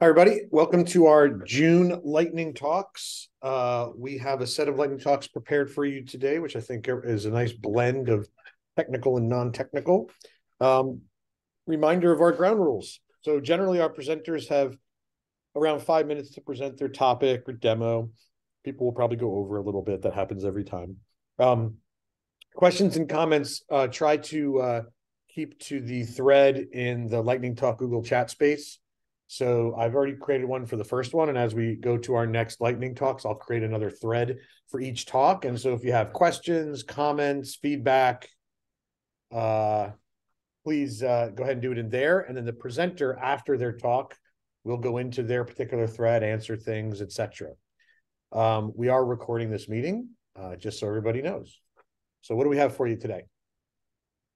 Hi, everybody. Welcome to our June lightning talks. Uh, we have a set of lightning talks prepared for you today, which I think is a nice blend of technical and non-technical. Um, reminder of our ground rules. So generally our presenters have around five minutes to present their topic or demo. People will probably go over a little bit. That happens every time. Um, questions and comments, uh, try to uh, keep to the thread in the Lightning Talk Google chat space. So I've already created one for the first one. And as we go to our next lightning talks, I'll create another thread for each talk. And so if you have questions, comments, feedback, uh, please uh, go ahead and do it in there. And then the presenter after their talk will go into their particular thread, answer things, etc. Um, we are recording this meeting, uh, just so everybody knows. So what do we have for you today?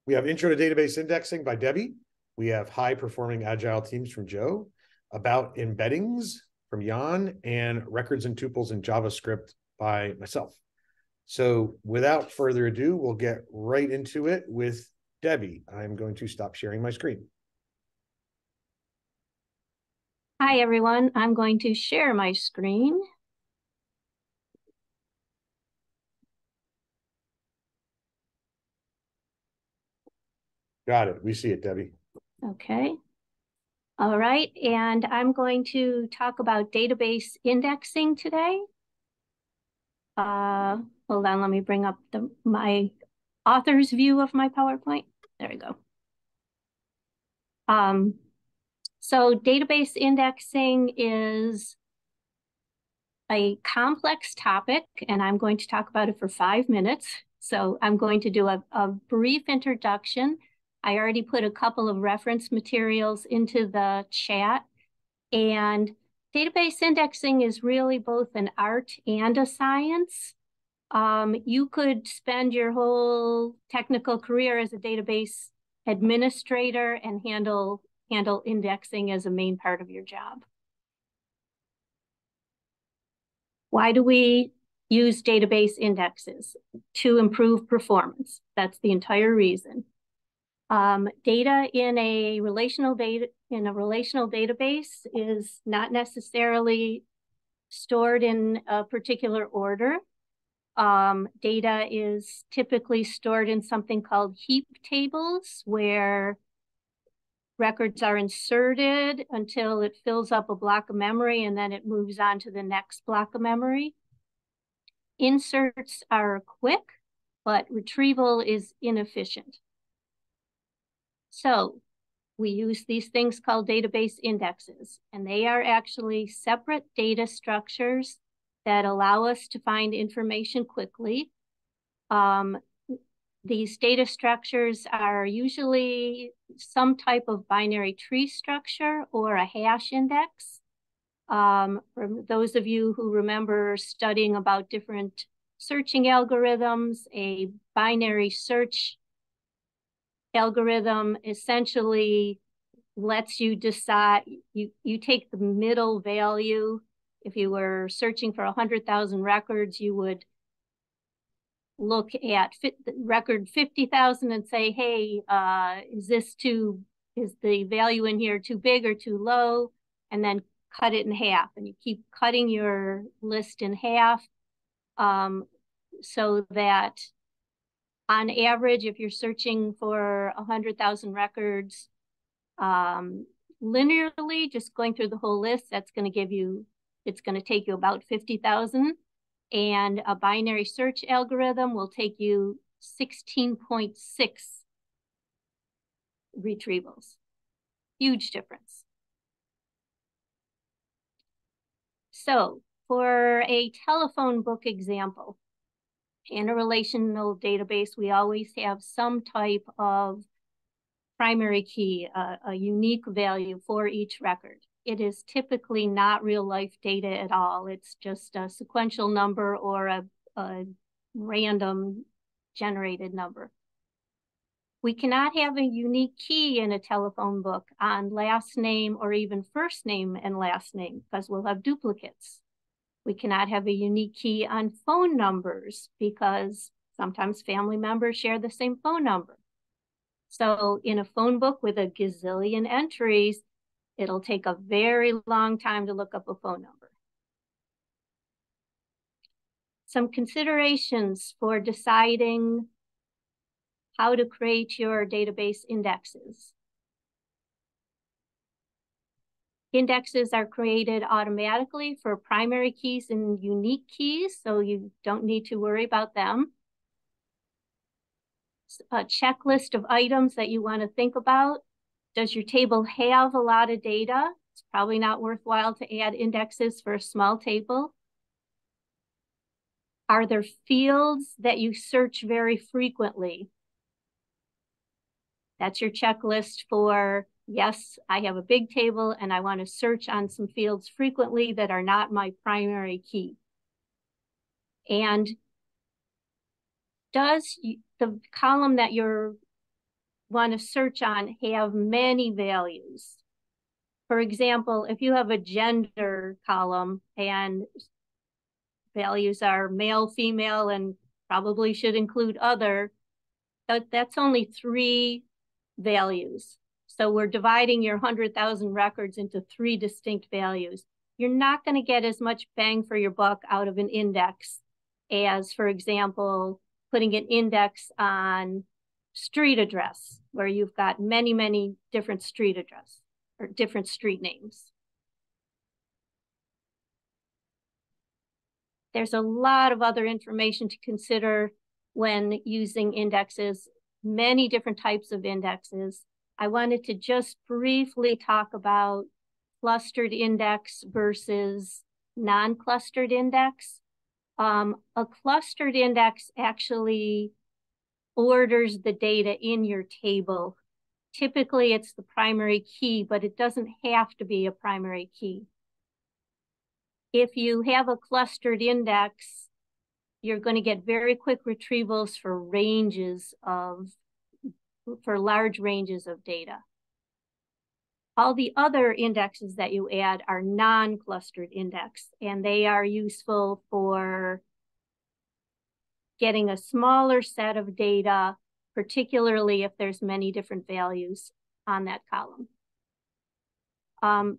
We have Intro to Database Indexing by Debbie. We have High Performing Agile Teams from Joe about embeddings from Jan and records and tuples in JavaScript by myself. So without further ado, we'll get right into it with Debbie. I'm going to stop sharing my screen. Hi, everyone. I'm going to share my screen. Got it. We see it, Debbie. Okay. All right, and I'm going to talk about database indexing today. Uh, hold on, let me bring up the my author's view of my PowerPoint. There we go. Um, so database indexing is a complex topic, and I'm going to talk about it for five minutes. So I'm going to do a, a brief introduction I already put a couple of reference materials into the chat. And database indexing is really both an art and a science. Um, you could spend your whole technical career as a database administrator and handle, handle indexing as a main part of your job. Why do we use database indexes? To improve performance. That's the entire reason. Um, data in a relational data in a relational database is not necessarily stored in a particular order. Um, data is typically stored in something called heap tables where records are inserted until it fills up a block of memory and then it moves on to the next block of memory. Inserts are quick, but retrieval is inefficient. So we use these things called database indexes, and they are actually separate data structures that allow us to find information quickly. Um, these data structures are usually some type of binary tree structure or a hash index. Um, for those of you who remember studying about different searching algorithms, a binary search algorithm essentially lets you decide, you, you take the middle value. If you were searching for 100,000 records, you would look at fit, record 50,000 and say, hey, uh, is this too, is the value in here too big or too low? And then cut it in half. And you keep cutting your list in half um, so that on average, if you're searching for 100,000 records um, linearly, just going through the whole list, that's going to give you, it's going to take you about 50,000. And a binary search algorithm will take you 16.6 retrievals. Huge difference. So for a telephone book example, in a relational database, we always have some type of primary key, a unique value for each record. It is typically not real life data at all. It's just a sequential number or a, a random generated number. We cannot have a unique key in a telephone book on last name or even first name and last name because we'll have duplicates. We cannot have a unique key on phone numbers because sometimes family members share the same phone number. So in a phone book with a gazillion entries, It'll take a very long time to look up a phone number. Some considerations for deciding how to create your database indexes. Indexes are created automatically for primary keys and unique keys, so you don't need to worry about them. A checklist of items that you want to think about. Does your table have a lot of data? It's probably not worthwhile to add indexes for a small table. Are there fields that you search very frequently? That's your checklist for yes, I have a big table and I want to search on some fields frequently that are not my primary key. And does the column that you want to search on have many values? For example, if you have a gender column and values are male, female, and probably should include other, that's only three values. So we're dividing your 100,000 records into three distinct values. You're not going to get as much bang for your buck out of an index as, for example, putting an index on street address, where you've got many, many different street address or different street names. There's a lot of other information to consider when using indexes, many different types of indexes. I wanted to just briefly talk about clustered index versus non-clustered index. Um, a clustered index actually orders the data in your table. Typically, it's the primary key, but it doesn't have to be a primary key. If you have a clustered index, you're going to get very quick retrievals for ranges of for large ranges of data. All the other indexes that you add are non-clustered index, and they are useful for getting a smaller set of data, particularly if there's many different values on that column. Um,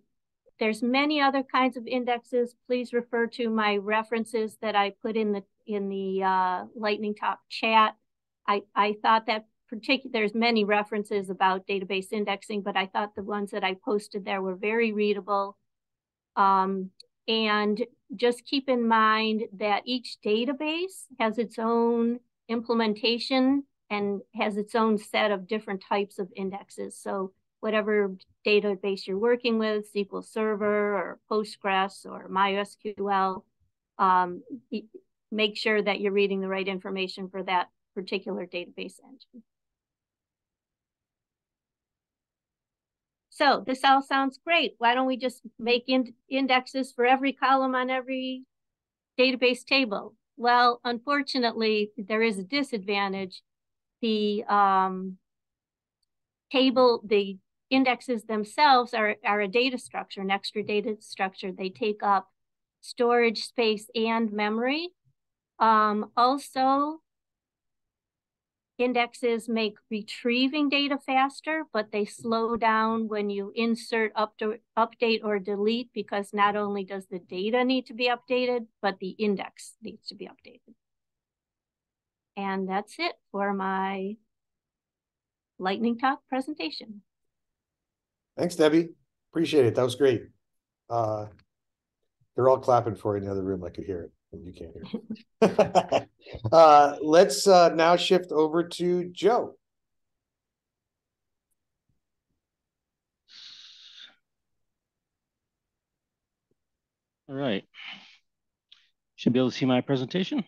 there's many other kinds of indexes. Please refer to my references that I put in the in the uh, Lightning Talk chat. I, I thought that particular, there's many references about database indexing, but I thought the ones that I posted there were very readable. Um, and just keep in mind that each database has its own implementation and has its own set of different types of indexes. So whatever database you're working with, SQL Server or Postgres or MySQL, um, make sure that you're reading the right information for that particular database engine. So this all sounds great. Why don't we just make in indexes for every column on every database table? Well, unfortunately, there is a disadvantage. The um, table, the indexes themselves are, are a data structure, an extra data structure. They take up storage space and memory. Um, also, Indexes make retrieving data faster, but they slow down when you insert, up to, update, or delete because not only does the data need to be updated, but the index needs to be updated. And that's it for my Lightning Talk presentation. Thanks, Debbie. Appreciate it. That was great. Uh, they're all clapping for you in the other room. I could hear it. You can't hear. uh, let's uh, now shift over to Joe. All right. Should be able to see my presentation.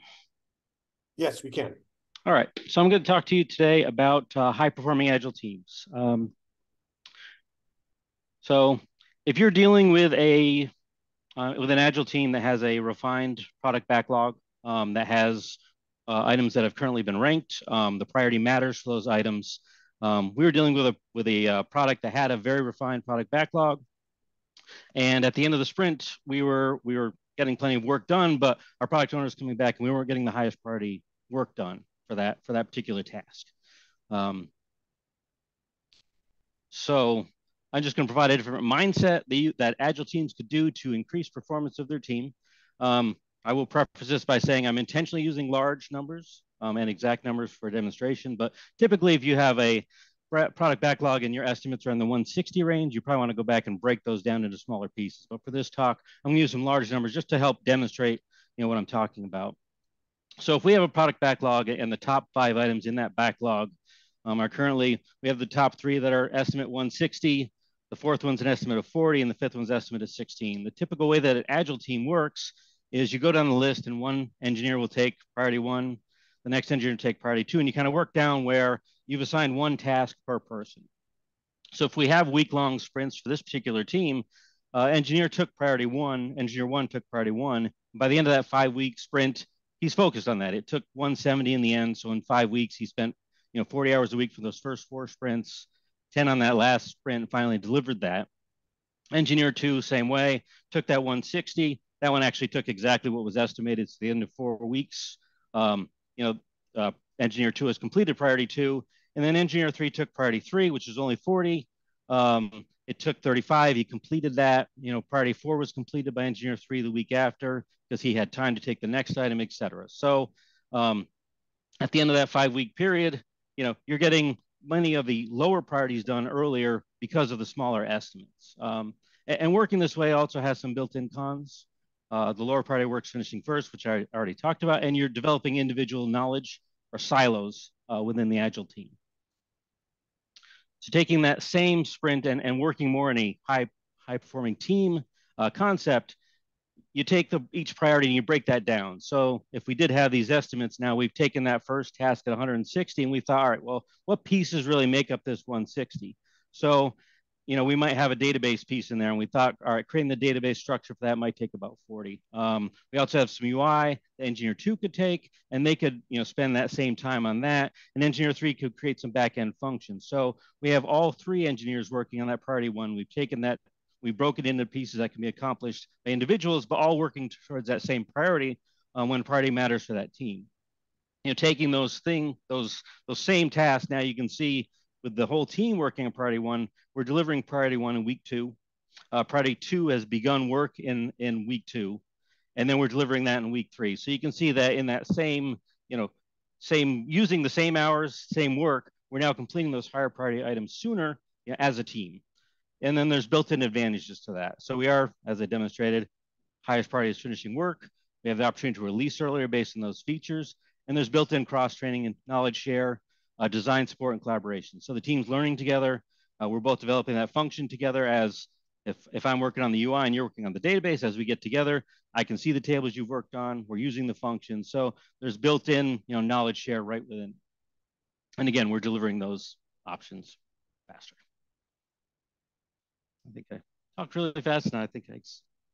Yes, we can. All right. So I'm going to talk to you today about uh, high performing agile teams. Um, so if you're dealing with a uh, with an agile team that has a refined product backlog, um, that has uh, items that have currently been ranked. Um, the priority matters for those items. Um, we were dealing with a with a uh, product that had a very refined product backlog, and at the end of the sprint, we were we were getting plenty of work done, but our product owner is coming back, and we weren't getting the highest priority work done for that for that particular task. Um, so I'm just going to provide a different mindset that agile teams could do to increase performance of their team. Um, I will preface this by saying I'm intentionally using large numbers um, and exact numbers for demonstration, but typically if you have a product backlog and your estimates are in the 160 range, you probably want to go back and break those down into smaller pieces. But for this talk, I'm going to use some large numbers just to help demonstrate you know, what I'm talking about. So if we have a product backlog and the top five items in that backlog um, are currently, we have the top three that are estimate 160, the fourth one's an estimate of 40, and the fifth one's estimate of 16. The typical way that an agile team works is you go down the list and one engineer will take priority one, the next engineer will take priority two, and you kind of work down where you've assigned one task per person. So if we have week-long sprints for this particular team, uh, engineer took priority one, engineer one took priority one. By the end of that five-week sprint, he's focused on that. It took 170 in the end. So in five weeks, he spent you know 40 hours a week for those first four sprints, 10 on that last sprint, finally delivered that. Engineer two, same way, took that 160. That one actually took exactly what was estimated. It's the end of four weeks. Um, you know, uh, engineer two has completed priority two, and then engineer three took priority three, which is only 40. Um, it took 35. He completed that. You know, priority four was completed by engineer three the week after because he had time to take the next item, et cetera. So um, at the end of that five week period, you know, you're getting many of the lower priorities done earlier because of the smaller estimates. Um, and, and, working this way also has some built-in cons. Uh, the lower priority work's finishing first, which I already talked about, and you're developing individual knowledge or silos uh, within the Agile team. So taking that same sprint and, and working more in a high, high performing team uh, concept, you take the each priority and you break that down. So if we did have these estimates now, we've taken that first task at 160 and we thought, all right, well, what pieces really make up this 160? So you know, we might have a database piece in there and we thought, all right, creating the database structure for that might take about 40. Um, we also have some UI the engineer two could take, and they could, you know, spend that same time on that. And engineer three could create some backend functions. So we have all three engineers working on that priority one. We've taken that, we broke it into pieces that can be accomplished by individuals, but all working towards that same priority um, when priority matters for that team. You know, taking those thing, those those same tasks, now you can see with the whole team working on priority one, we're delivering priority one in week two. Uh, priority two has begun work in, in week two, and then we're delivering that in week three. So you can see that in that same, you know, same using the same hours, same work, we're now completing those higher priority items sooner you know, as a team. And then there's built-in advantages to that. So we are, as I demonstrated, highest priority is finishing work. We have the opportunity to release earlier based on those features. And there's built-in cross-training and knowledge share uh, design support and collaboration. So the team's learning together. Uh, we're both developing that function together as if, if I'm working on the UI and you're working on the database, as we get together, I can see the tables you've worked on. We're using the function. So there's built-in you know, knowledge share right within. And again, we're delivering those options faster. I think I talked really fast and I think I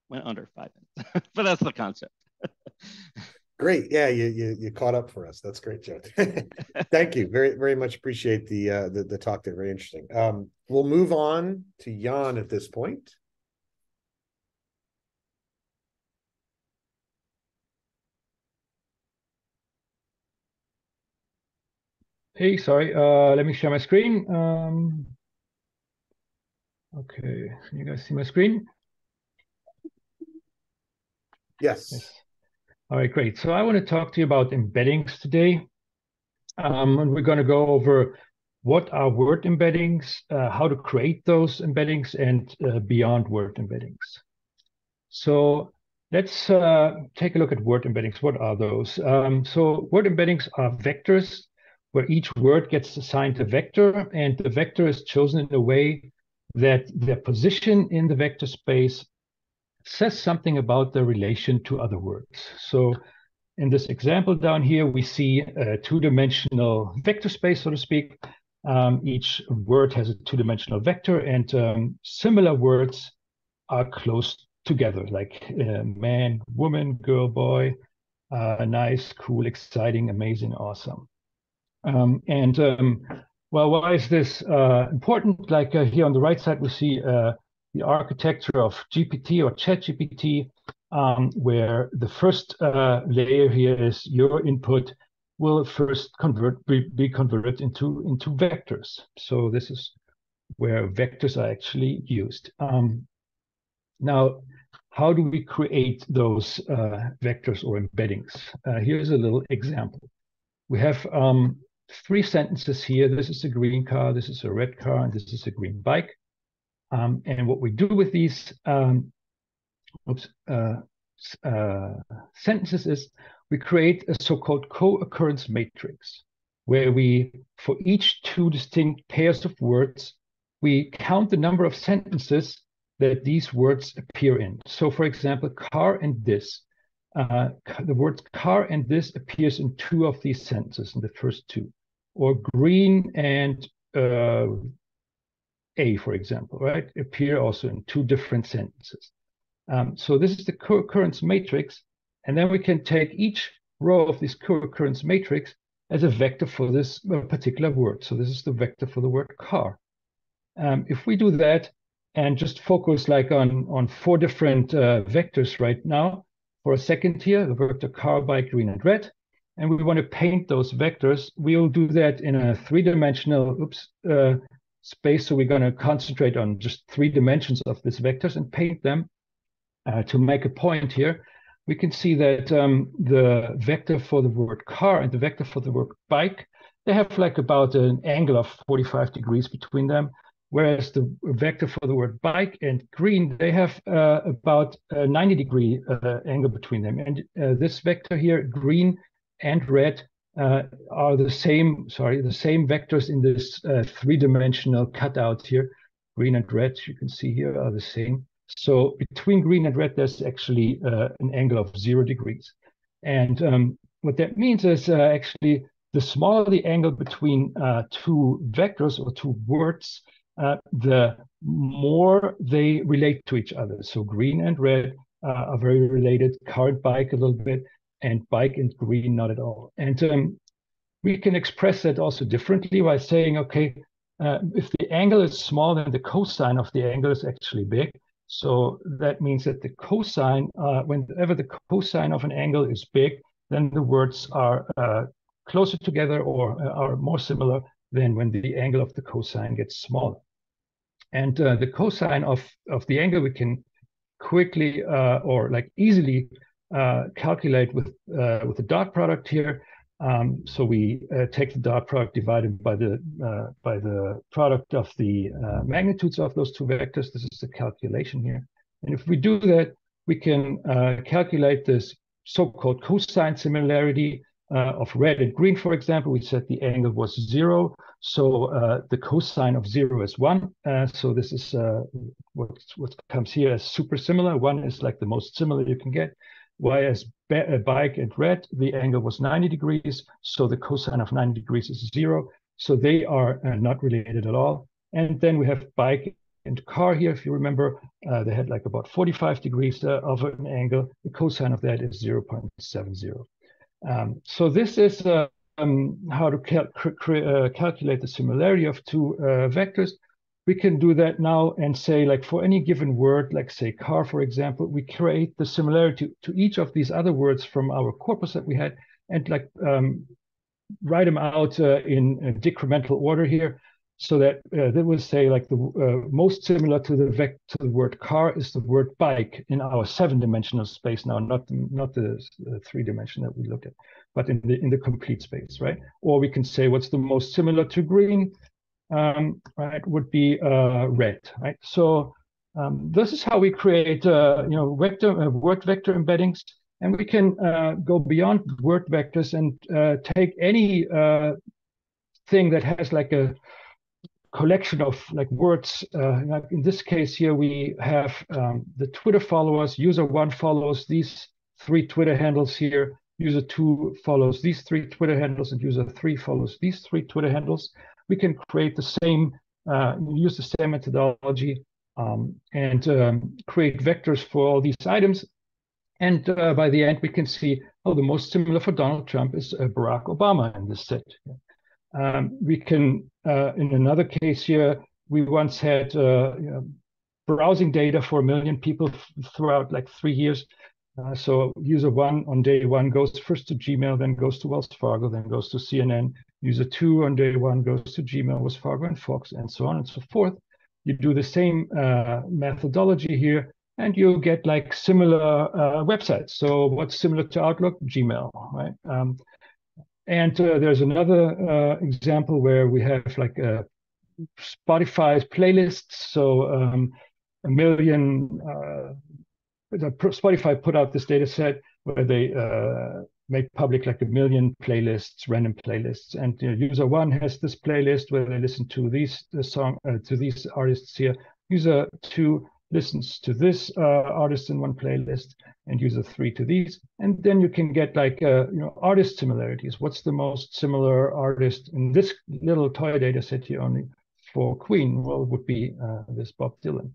went under five minutes, but that's the concept. Great. Yeah, you, you you caught up for us. That's great, Joe. Thank you. Very, very much appreciate the uh the, the talk there. Very interesting. Um, we'll move on to Jan at this point. Hey, sorry. Uh, let me share my screen. Um, okay, you guys see my screen? Yes. yes. All right, great. So I want to talk to you about embeddings today. Um, and we're going to go over what are word embeddings, uh, how to create those embeddings, and uh, beyond word embeddings. So let's uh, take a look at word embeddings. What are those? Um, so word embeddings are vectors where each word gets assigned a vector, and the vector is chosen in a way that their position in the vector space says something about the relation to other words. So in this example down here, we see a two-dimensional vector space, so to speak. Um, each word has a two-dimensional vector, and um, similar words are close together, like uh, man, woman, girl, boy, uh, nice, cool, exciting, amazing, awesome. Um, and um, well, why is this uh, important? Like uh, here on the right side, we see uh, the architecture of GPT or ChatGPT, um, where the first uh, layer here is your input will first convert be, be, converted into into vectors. So this is where vectors are actually used. Um, now, how do we create those uh, vectors or embeddings? Uh, here's a little example. We have um, three sentences here. This is a green car, this is a red car, and this is a green bike. Um, and what we do with these um, oops, uh, uh, sentences is we create a so-called co-occurrence matrix, where we, for each two distinct pairs of words, we count the number of sentences that these words appear in. So for example, car and this, uh, the words car and this appears in two of these sentences, in the first two, or green and uh, a, for example, right, appear also in two different sentences. Um, so this is the co-occurrence matrix, and then we can take each row of this co-occurrence matrix as a vector for this uh, particular word. So this is the vector for the word car. Um, if we do that and just focus like on, on four different uh, vectors right now, for a second here, the vector car, bike, green, and red, and we want to paint those vectors, we'll do that in a three-dimensional oops, uh, space. So we're going to concentrate on just three dimensions of these vectors and paint them uh, to make a point here. We can see that um, the vector for the word car and the vector for the word bike, they have like about an angle of 45 degrees between them. Whereas the vector for the word bike and green, they have uh, about a 90 degree uh, angle between them. And uh, this vector here, green and red, uh, are the same, sorry, the same vectors in this uh, three-dimensional cutout here. Green and red, you can see here, are the same. So between green and red, there's actually uh, an angle of zero degrees. And um, what that means is uh, actually the smaller the angle between uh, two vectors or two words, uh, the more they relate to each other. So green and red are very related, car and bike a little bit, and bike and green not at all. And um, we can express that also differently by saying, okay, uh, if the angle is small, then the cosine of the angle is actually big. So that means that the cosine, uh, whenever the cosine of an angle is big, then the words are uh, closer together or uh, are more similar than when the angle of the cosine gets smaller. And uh, the cosine of, of the angle we can quickly uh, or like easily uh, calculate with uh, with the dot product here. Um, so we uh, take the dot product divided by the uh, by the product of the uh, magnitudes of those two vectors. This is the calculation here. And if we do that, we can uh, calculate this so-called cosine similarity of red and green, for example. We said the angle was zero. So the cosine of zero is one. so this is what, what comes here as super similar. One is like the most similar you can get. Whereas uh, bike and red, the angle was 90 degrees, so the cosine of 90 degrees is zero. So they are uh, not related at all. And then we have bike and car here. If you remember, uh, they had like about 45 degrees uh, of an angle. The cosine of that is 0.70. Um, so this is uh, um, how to cal uh, calculate the similarity of two vectors we can do that now and say like for any given word, like say car, for example, we create the similarity to each of these other words from our corpus that we had and like um, write them out uh, in decremental order here so that uh, they will say like the uh, most similar to the vector to the word car is the word bike in our seven dimensional space now not the, not the uh, three dimension that we looked at but in the in the complete space right? Or we can say what's the most similar to green um, right, would be uh, red, right? So um, this is how we create, uh, you know, vector uh, word vector embeddings, and we can uh, go beyond word vectors and uh, take any uh, thing that has like a collection of like words. like in this case here, we have um, the Twitter followers. User one follows these three Twitter handles here. User two follows these three Twitter handles, and user three follows these three Twitter handles we can create the same, uh, use the same methodology um, and um, create vectors for all these items. And uh, by the end, we can see, oh, the most similar for Donald Trump is uh, Barack Obama in this set. Um, we can, uh, in another case here, we once had uh, you know, browsing data for a million people throughout like three years. Uh, so user one on day one goes first to Gmail, then goes to Wells Fargo, then goes to CNN, User two on day one goes to Gmail Wells Fargo and Fox, and so on and so forth. You do the same uh, methodology here, and you get like similar uh, websites. So what's similar to Outlook? Gmail, right? Um, and uh, there's another uh, example where we have like a Spotify's playlists. So um, a million, uh, Spotify put out this data set where they uh, make public like a million playlists, random playlists. And you know, user one has this playlist where they listen to these the song uh, to these artists here. User two listens to this uh, artist in one playlist and user three to these. And then you can get like, uh, you know, artist similarities. What's the most similar artist in this little toy data set here only for Queen? Well, would be uh, this Bob Dylan.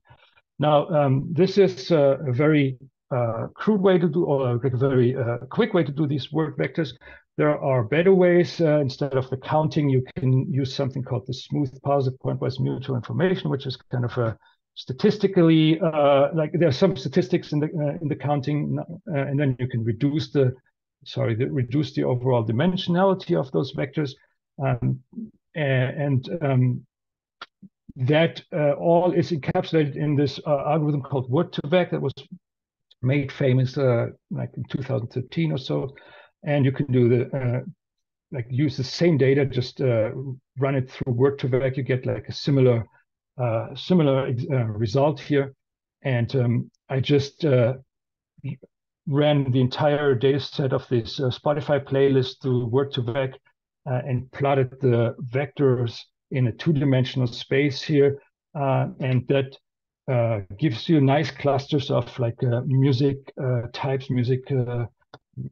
Now, um, this is uh, a very uh, crude way to do, or like a very uh, quick way to do these word vectors. There are better ways. Uh, instead of the counting, you can use something called the smooth positive pointwise mutual information, which is kind of a statistically uh, like there are some statistics in the uh, in the counting, uh, and then you can reduce the sorry the, reduce the overall dimensionality of those vectors, um, and, um, that uh, all is encapsulated in this uh, algorithm called word2vec that was made famous uh, like in 2013 or so, and you can do the like use the same data, just run it through word2vec. You get like a similar uh, similar uh, result here. And um, I just uh, ran the entire data set of this Spotify playlist through Word2Vec and plotted the vectors in a two-dimensional space here. and that uh, gives you nice clusters of like uh, music uh, types, music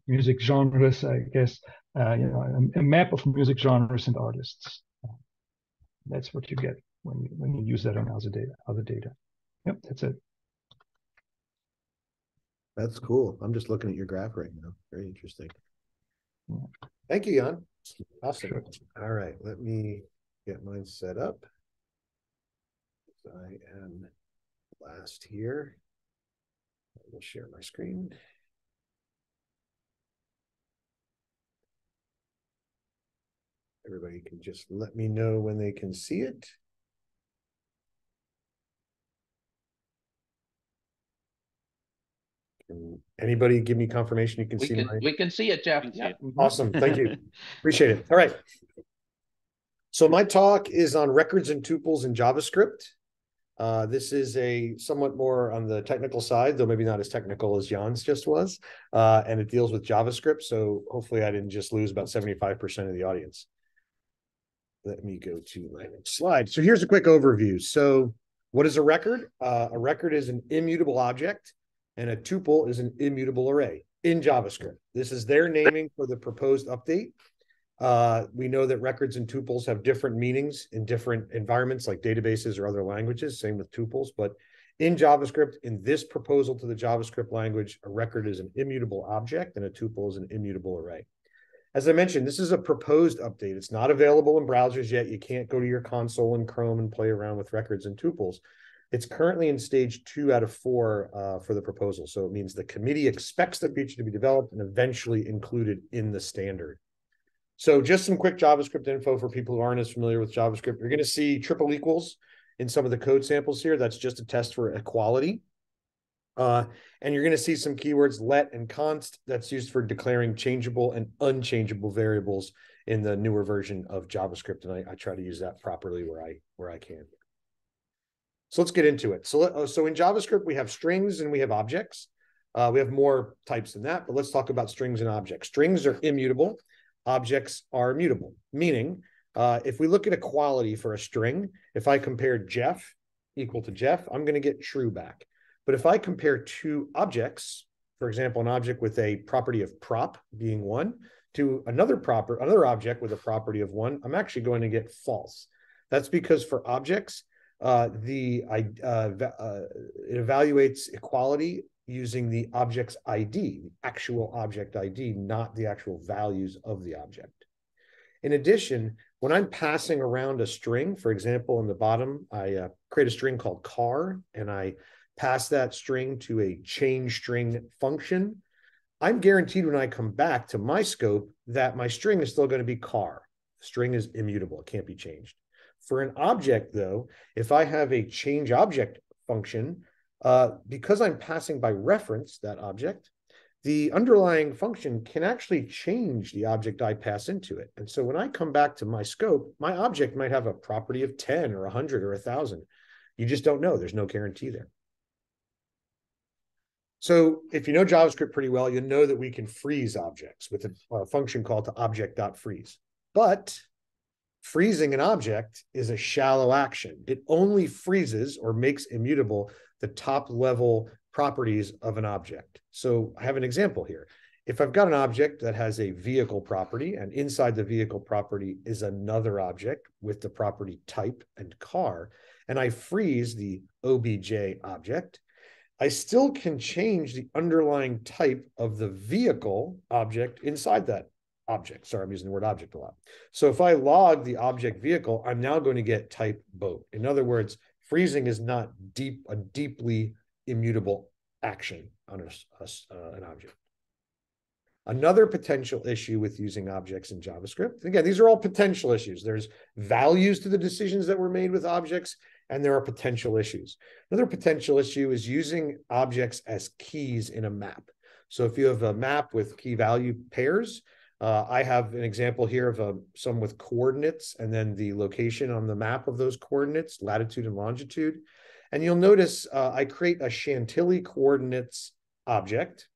music genres, I guess. you know, a, a, map of music genres and artists. That's what you get when you, when you use that on other data. Other data. Yep, that's it. That's cool. I'm just looking at your graph right now. Very interesting. Yeah. Thank you, Jan. Awesome. Sure. All right, let me get mine set up. I am last here. I will share my screen. Everybody can just let me know when they can see it. Can anybody give me confirmation you can We see can, my? we can see it, Jeff. Yeah. Awesome, thank you. Appreciate it. All right. So my talk is on records and tuples in JavaScript. Uh, this is a somewhat more on the technical side, though maybe not as technical as Jan's just was. Uh, and it deals with JavaScript. So hopefully I didn't just lose about 75% of the audience. Let me go to my next slide. So here's a quick overview. So what is a record? Uh, a record is an immutable object and a tuple is an immutable array in JavaScript. This is their naming for the proposed update. Uh, we know that records and tuples have different meanings in different environments like databases or other languages, same with tuples. But in JavaScript, in this proposal to the JavaScript language, a record is an immutable object and a tuple is an immutable array. As I mentioned, this is a proposed update. It's not available in browsers yet. You can't go to your console in Chrome and play around with records and tuples. It's currently in stage two out of four uh, for the proposal. So it means the committee expects the feature to be developed and eventually included in the standard. So just some quick JavaScript info for people who aren't as familiar with JavaScript. You're going to see triple equals in some of the code samples here. That's just a test for equality. Uh, and you're going to see some keywords let and const that's used for declaring changeable and unchangeable variables in the newer version of JavaScript. And I, I try to use that properly where I where I can. So let's get into it. So, uh, so in JavaScript, we have strings and we have objects. Uh, we have more types than that, but let's talk about strings and objects. Strings are immutable. Objects are immutable, meaning uh, if we look at equality for a string, if I compare Jeff equal to Jeff, I'm going to get true back. But if I compare two objects, for example, an object with a property of prop being one to another proper another object with a property of one, I'm actually going to get false. That's because for objects, uh, the uh, uh, it evaluates equality using the object's ID, the actual object ID, not the actual values of the object. In addition, when I'm passing around a string, for example, in the bottom, I uh, create a string called car and I pass that string to a change string function. I'm guaranteed when I come back to my scope that my string is still going to be car. String is immutable, it can't be changed. For an object, though, if I have a change object function, uh, because I'm passing by reference that object, the underlying function can actually change the object I pass into it. And so when I come back to my scope, my object might have a property of 10 or 100 or 1,000. You just don't know. There's no guarantee there. So if you know JavaScript pretty well, you know that we can freeze objects with a, a function called to object.freeze. But freezing an object is a shallow action. It only freezes or makes immutable the top level properties of an object. So I have an example here. If I've got an object that has a vehicle property and inside the vehicle property is another object with the property type and car, and I freeze the obj object, I still can change the underlying type of the vehicle object inside that object. Sorry, I'm using the word object a lot. So if I log the object vehicle, I'm now going to get type boat. In other words, freezing is not deep a deeply immutable action on a, a, uh, an object. Another potential issue with using objects in JavaScript, again, these are all potential issues. There's values to the decisions that were made with objects, and there are potential issues. Another potential issue is using objects as keys in a map. So if you have a map with key value pairs, uh, I have an example here of um, some with coordinates and then the location on the map of those coordinates, latitude and longitude. And you'll notice uh, I create a Chantilly coordinates object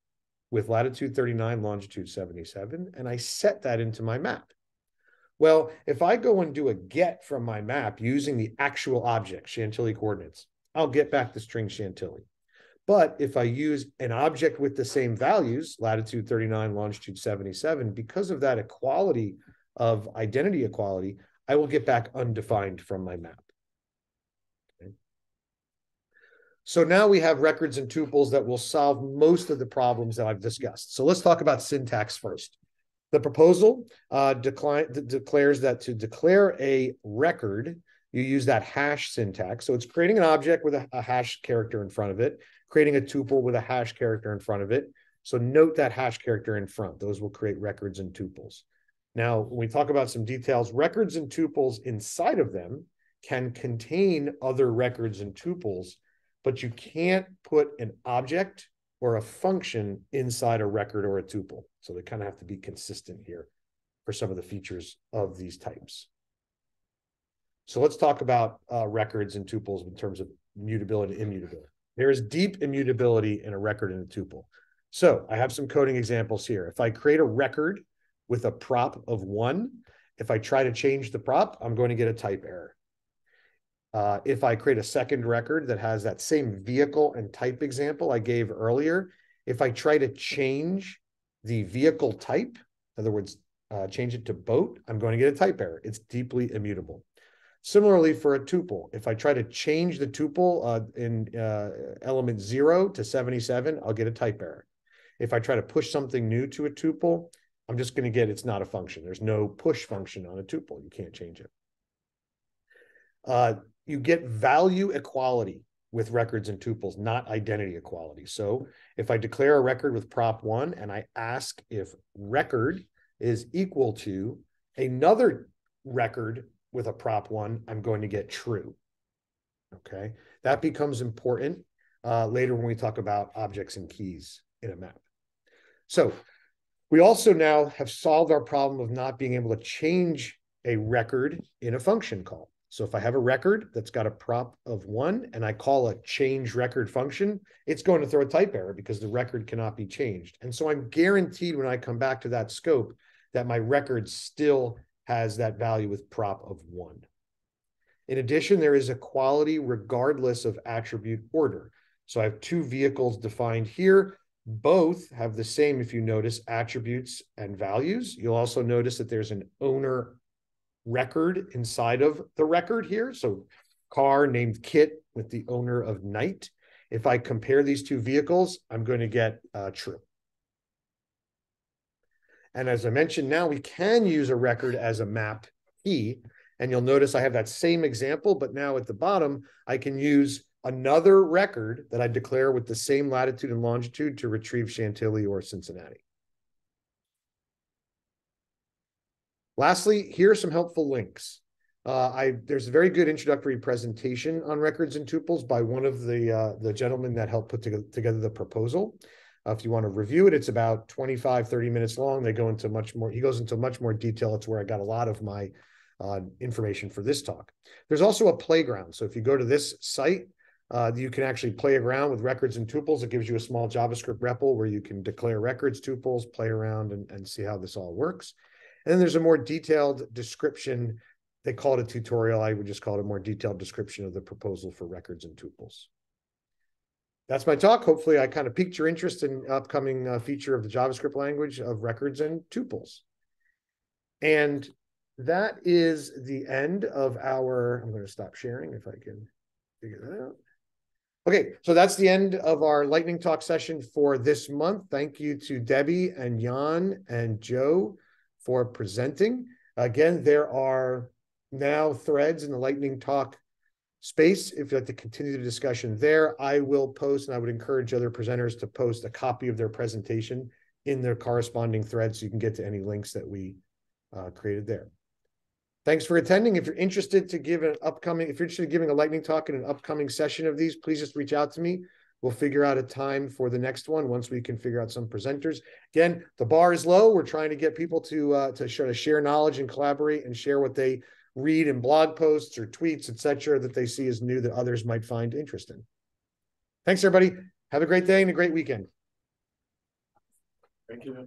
with latitude 39, longitude 77, and I set that into my map. Well, if I go and do a get from my map using the actual object, Chantilly coordinates, I'll get back the string Chantilly. But if I use an object with the same values, latitude 39, longitude 77, because of that equality of identity equality, I will get back undefined from my map. So now we have records and tuples that will solve most of the problems that I've discussed. So let's talk about syntax first. The proposal uh, decline, declares that to declare a record, you use that hash syntax. So it's creating an object with a, a hash character in front of it, creating a tuple with a hash character in front of it. So note that hash character in front. Those will create records and tuples. Now, when we talk about some details, records and tuples inside of them can contain other records and tuples but you can't put an object or a function inside a record or a tuple. So they kind of have to be consistent here for some of the features of these types. So let's talk about uh, records and tuples in terms of mutability and immutability. There is deep immutability in a record and a tuple. So I have some coding examples here. If I create a record with a prop of one, if I try to change the prop, I'm going to get a type error. Uh, if I create a second record that has that same vehicle and type example I gave earlier, if I try to change the vehicle type, in other words, uh, change it to boat, I'm going to get a type error. It's deeply immutable. Similarly, for a tuple, if I try to change the tuple uh, in uh, element zero to 77, I'll get a type error. If I try to push something new to a tuple, I'm just going to get it's not a function. There's no push function on a tuple. You can't change it. Uh, you get value equality with records and tuples, not identity equality. So if I declare a record with prop one and I ask if record is equal to another record with a prop one, I'm going to get true. Okay, that becomes important uh, later when we talk about objects and keys in a map. So we also now have solved our problem of not being able to change a record in a function call. So if I have a record that's got a prop of one and I call a change record function, it's going to throw a type error because the record cannot be changed. And so I'm guaranteed when I come back to that scope that my record still has that value with prop of one. In addition, there is equality regardless of attribute order. So I have two vehicles defined here. Both have the same, if you notice, attributes and values. You'll also notice that there's an owner record inside of the record here. So car named Kit with the owner of Knight. If I compare these two vehicles, I'm going to get uh, true. And as I mentioned, now we can use a record as a map key. And you'll notice I have that same example, but now at the bottom, I can use another record that I declare with the same latitude and longitude to retrieve Chantilly or Cincinnati. Lastly, here are some helpful links. Uh, I there's a very good introductory presentation on records and tuples by one of the uh, the gentlemen that helped put together, together the proposal. Uh, if you want to review it, it's about 25, 30 minutes long. They go into much more, he goes into much more detail. It's where I got a lot of my uh, information for this talk. There's also a playground. So if you go to this site, uh, you can actually play around with records and tuples. It gives you a small JavaScript REPL where you can declare records, tuples, play around and, and see how this all works. And then there's a more detailed description. They call it a tutorial. I would just call it a more detailed description of the proposal for records and tuples. That's my talk. Hopefully I kind of piqued your interest in upcoming uh, feature of the JavaScript language of records and tuples. And that is the end of our, I'm going to stop sharing if I can figure that out. Okay, so that's the end of our lightning talk session for this month. Thank you to Debbie and Jan and Joe for presenting. Again, there are now threads in the lightning talk space. If you'd like to continue the discussion there, I will post and I would encourage other presenters to post a copy of their presentation in their corresponding thread so you can get to any links that we uh, created there. Thanks for attending. If you're interested to give an upcoming, if you're interested in giving a lightning talk in an upcoming session of these, please just reach out to me. We'll figure out a time for the next one once we can figure out some presenters. Again, the bar is low. We're trying to get people to uh, to try to share knowledge and collaborate and share what they read in blog posts or tweets, etc., that they see as new that others might find interesting. Thanks, everybody. Have a great day and a great weekend. Thank you.